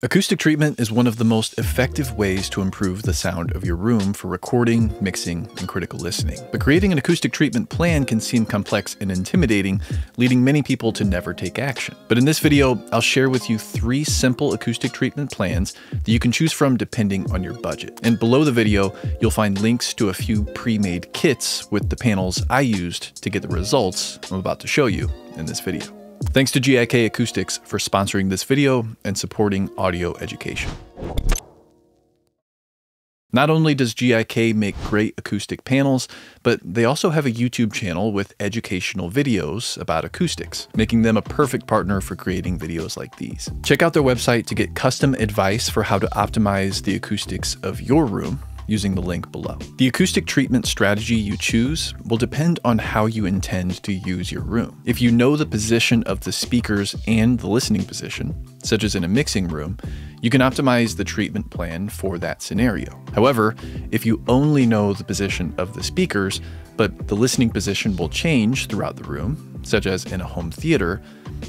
Acoustic treatment is one of the most effective ways to improve the sound of your room for recording, mixing, and critical listening. But creating an acoustic treatment plan can seem complex and intimidating, leading many people to never take action. But in this video, I'll share with you three simple acoustic treatment plans that you can choose from depending on your budget. And below the video, you'll find links to a few pre-made kits with the panels I used to get the results I'm about to show you in this video. Thanks to GIK Acoustics for sponsoring this video and supporting audio education. Not only does GIK make great acoustic panels, but they also have a YouTube channel with educational videos about acoustics, making them a perfect partner for creating videos like these. Check out their website to get custom advice for how to optimize the acoustics of your room using the link below. The acoustic treatment strategy you choose will depend on how you intend to use your room. If you know the position of the speakers and the listening position, such as in a mixing room, you can optimize the treatment plan for that scenario. However, if you only know the position of the speakers, but the listening position will change throughout the room, such as in a home theater,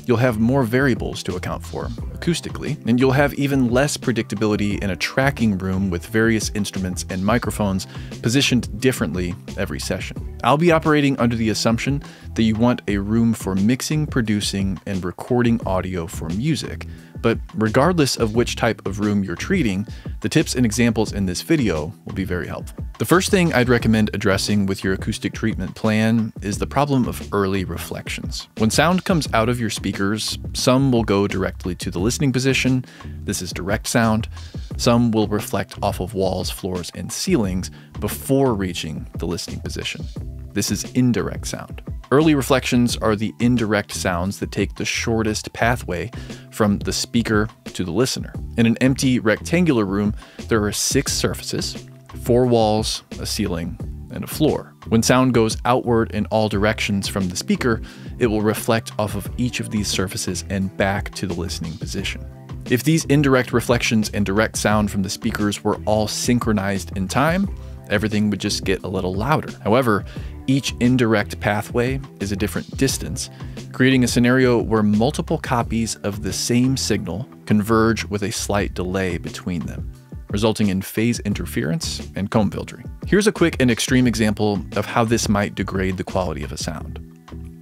you'll have more variables to account for acoustically, and you'll have even less predictability in a tracking room with various instruments and microphones positioned differently every session. I'll be operating under the assumption that you want a room for mixing, producing, and recording audio for music, but regardless of which type of room you're treating, the tips and examples in this video will be very helpful. The first thing I'd recommend addressing with your acoustic treatment plan is the problem of early reflections. When sound comes out of your speakers, some will go directly to the listening position, this is direct sound, some will reflect off of walls, floors, and ceilings before reaching the listening position. This is indirect sound. Early reflections are the indirect sounds that take the shortest pathway from the speaker to the listener. In an empty rectangular room, there are six surfaces, four walls, a ceiling, and a floor. When sound goes outward in all directions from the speaker, it will reflect off of each of these surfaces and back to the listening position. If these indirect reflections and direct sound from the speakers were all synchronized in time, everything would just get a little louder. However, each indirect pathway is a different distance, creating a scenario where multiple copies of the same signal converge with a slight delay between them, resulting in phase interference and comb filtering. Here's a quick and extreme example of how this might degrade the quality of a sound.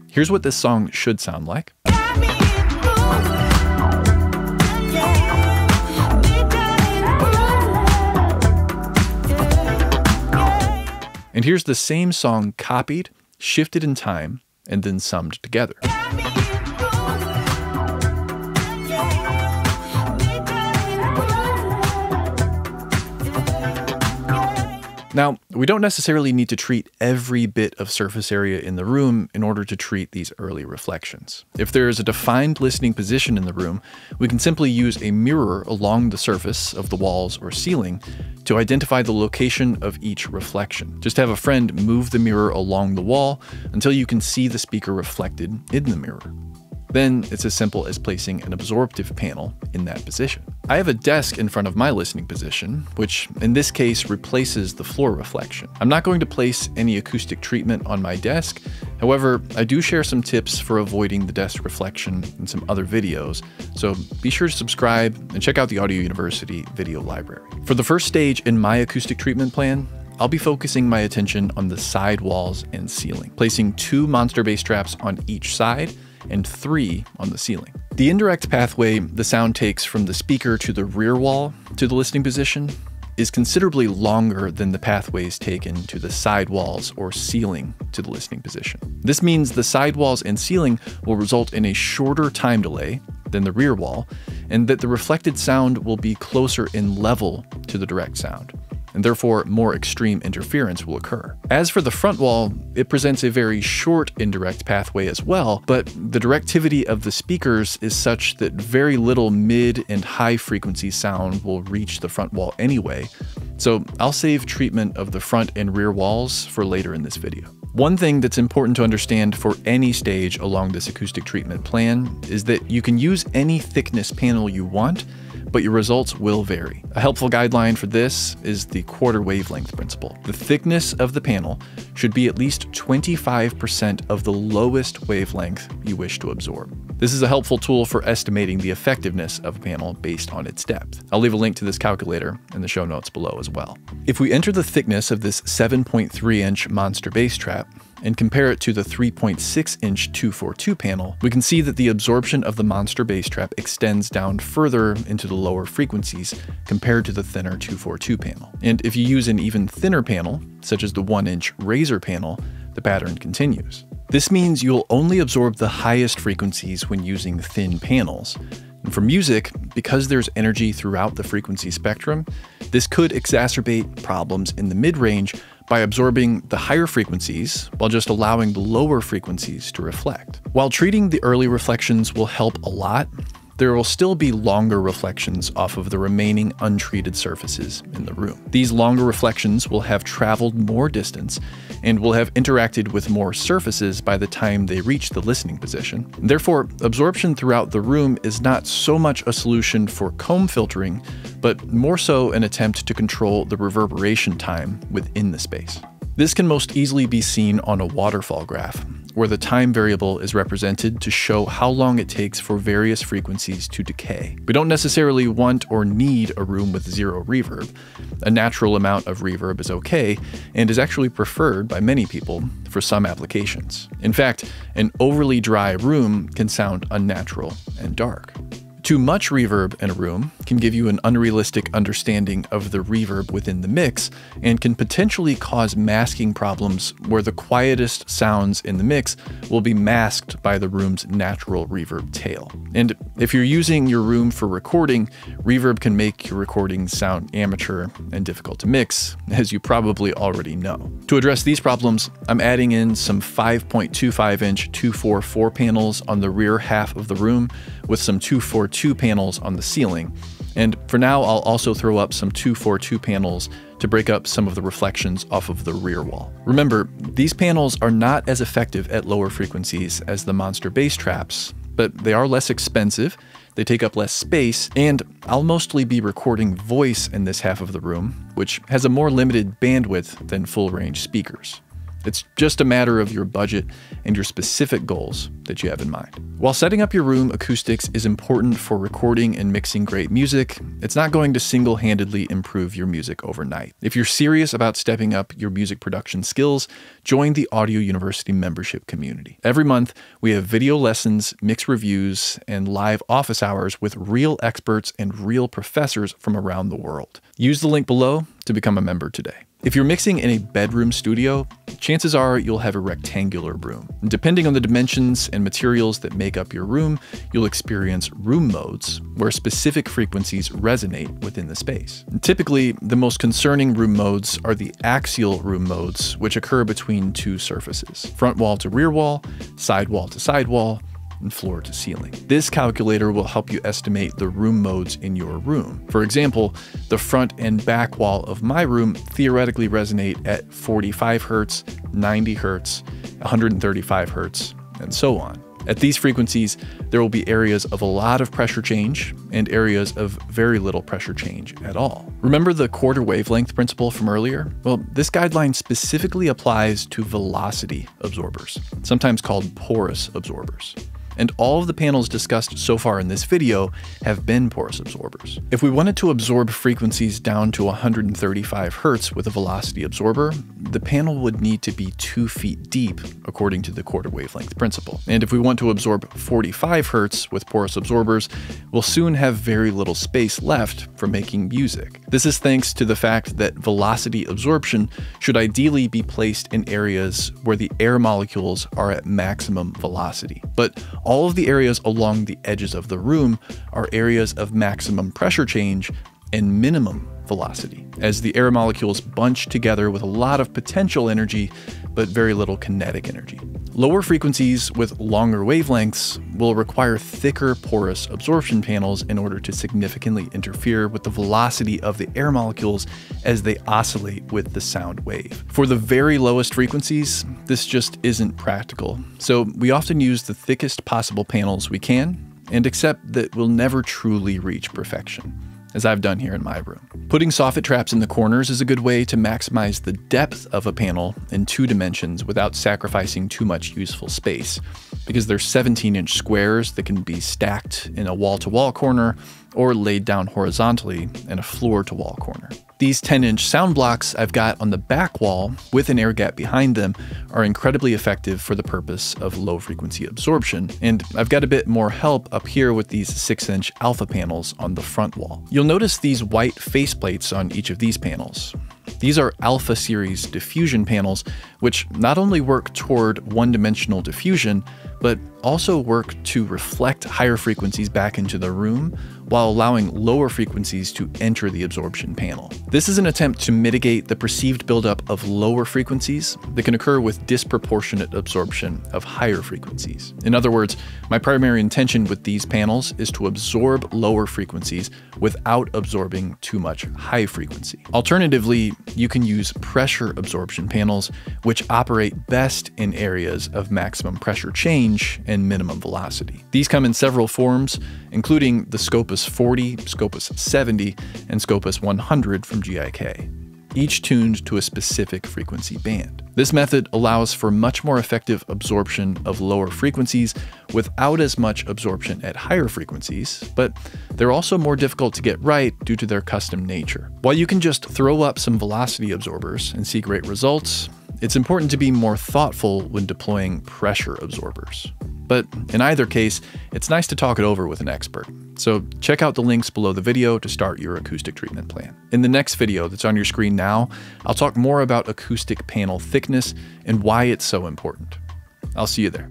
Here's what this song should sound like. And here's the same song copied, shifted in time, and then summed together. Now, we don't necessarily need to treat every bit of surface area in the room in order to treat these early reflections. If there is a defined listening position in the room, we can simply use a mirror along the surface of the walls or ceiling to identify the location of each reflection. Just have a friend move the mirror along the wall until you can see the speaker reflected in the mirror. Then it's as simple as placing an absorptive panel in that position. I have a desk in front of my listening position, which in this case replaces the floor reflection. I'm not going to place any acoustic treatment on my desk, however, I do share some tips for avoiding the desk reflection in some other videos, so be sure to subscribe and check out the Audio University video library. For the first stage in my acoustic treatment plan, I'll be focusing my attention on the side walls and ceiling, placing two monster bass traps on each side and three on the ceiling. The indirect pathway the sound takes from the speaker to the rear wall to the listening position is considerably longer than the pathways taken to the side walls or ceiling to the listening position. This means the side walls and ceiling will result in a shorter time delay than the rear wall, and that the reflected sound will be closer in level to the direct sound and therefore more extreme interference will occur. As for the front wall, it presents a very short indirect pathway as well, but the directivity of the speakers is such that very little mid and high frequency sound will reach the front wall anyway, so I'll save treatment of the front and rear walls for later in this video. One thing that's important to understand for any stage along this acoustic treatment plan is that you can use any thickness panel you want, but your results will vary. A helpful guideline for this is the quarter wavelength principle. The thickness of the panel should be at least 25% of the lowest wavelength you wish to absorb. This is a helpful tool for estimating the effectiveness of a panel based on its depth. I'll leave a link to this calculator in the show notes below as well. If we enter the thickness of this 7.3 inch monster bass trap, and compare it to the 3.6 inch 242 panel, we can see that the absorption of the monster bass trap extends down further into the lower frequencies compared to the thinner 242 panel. And if you use an even thinner panel, such as the 1 inch Razor panel, the pattern continues. This means you'll only absorb the highest frequencies when using thin panels. For music, because there's energy throughout the frequency spectrum, this could exacerbate problems in the mid range by absorbing the higher frequencies while just allowing the lower frequencies to reflect. While treating the early reflections will help a lot, there will still be longer reflections off of the remaining untreated surfaces in the room. These longer reflections will have traveled more distance and will have interacted with more surfaces by the time they reach the listening position. Therefore, absorption throughout the room is not so much a solution for comb filtering, but more so an attempt to control the reverberation time within the space. This can most easily be seen on a waterfall graph, where the time variable is represented to show how long it takes for various frequencies to decay. We don't necessarily want or need a room with zero reverb. A natural amount of reverb is okay and is actually preferred by many people for some applications. In fact, an overly dry room can sound unnatural and dark. Too much reverb in a room can give you an unrealistic understanding of the reverb within the mix and can potentially cause masking problems where the quietest sounds in the mix will be masked by the room's natural reverb tail. And if you're using your room for recording, reverb can make your recordings sound amateur and difficult to mix, as you probably already know. To address these problems, I'm adding in some 5.25 inch 244 panels on the rear half of the room with some 242 panels on the ceiling. And for now, I'll also throw up some 242 panels to break up some of the reflections off of the rear wall. Remember, these panels are not as effective at lower frequencies as the monster bass traps, but they are less expensive, they take up less space, and I'll mostly be recording voice in this half of the room, which has a more limited bandwidth than full range speakers. It's just a matter of your budget and your specific goals that you have in mind. While setting up your room acoustics is important for recording and mixing great music, it's not going to single handedly improve your music overnight. If you're serious about stepping up your music production skills, join the Audio University membership community. Every month, we have video lessons, mix reviews, and live office hours with real experts and real professors from around the world. Use the link below to become a member today. If you're mixing in a bedroom studio, chances are you'll have a rectangular room. Depending on the dimensions and materials that make up your room, you'll experience room modes, where specific frequencies resonate within the space. Typically, the most concerning room modes are the axial room modes, which occur between two surfaces front wall to rear wall, side wall to side wall, and floor to ceiling. This calculator will help you estimate the room modes in your room. For example, the front and back wall of my room theoretically resonate at 45 hertz, 90 hertz, 135 hertz, and so on. At these frequencies, there will be areas of a lot of pressure change and areas of very little pressure change at all. Remember the quarter wavelength principle from earlier? Well, this guideline specifically applies to velocity absorbers, sometimes called porous absorbers and all of the panels discussed so far in this video have been porous absorbers. If we wanted to absorb frequencies down to 135 Hz with a velocity absorber, the panel would need to be 2 feet deep according to the quarter wavelength principle. And if we want to absorb 45 Hz with porous absorbers, we'll soon have very little space left for making music. This is thanks to the fact that velocity absorption should ideally be placed in areas where the air molecules are at maximum velocity. But all of the areas along the edges of the room are areas of maximum pressure change and minimum velocity, as the air molecules bunch together with a lot of potential energy, but very little kinetic energy. Lower frequencies with longer wavelengths will require thicker porous absorption panels in order to significantly interfere with the velocity of the air molecules as they oscillate with the sound wave. For the very lowest frequencies, this just isn't practical, so we often use the thickest possible panels we can and accept that we'll never truly reach perfection as I've done here in my room. Putting soffit traps in the corners is a good way to maximize the depth of a panel in two dimensions without sacrificing too much useful space, because they're 17 inch squares that can be stacked in a wall to wall corner or laid down horizontally in a floor to wall corner. These 10 inch sound blocks I've got on the back wall with an air gap behind them are incredibly effective for the purpose of low frequency absorption, and I've got a bit more help up here with these 6 inch alpha panels on the front wall. You'll notice these white faceplates on each of these panels. These are Alpha Series diffusion panels, which not only work toward one dimensional diffusion, but also work to reflect higher frequencies back into the room while allowing lower frequencies to enter the absorption panel. This is an attempt to mitigate the perceived buildup of lower frequencies that can occur with disproportionate absorption of higher frequencies. In other words, my primary intention with these panels is to absorb lower frequencies without absorbing too much high frequency. Alternatively, you can use pressure absorption panels, which operate best in areas of maximum pressure change and minimum velocity. These come in several forms, including the Scopus 40, Scopus 70, and Scopus 100 from GIK, each tuned to a specific frequency band. This method allows for much more effective absorption of lower frequencies without as much absorption at higher frequencies, but they're also more difficult to get right due to their custom nature. While you can just throw up some velocity absorbers and see great results, it's important to be more thoughtful when deploying pressure absorbers. But in either case, it's nice to talk it over with an expert. So check out the links below the video to start your acoustic treatment plan. In the next video that's on your screen now, I'll talk more about acoustic panel thickness and why it's so important. I'll see you there.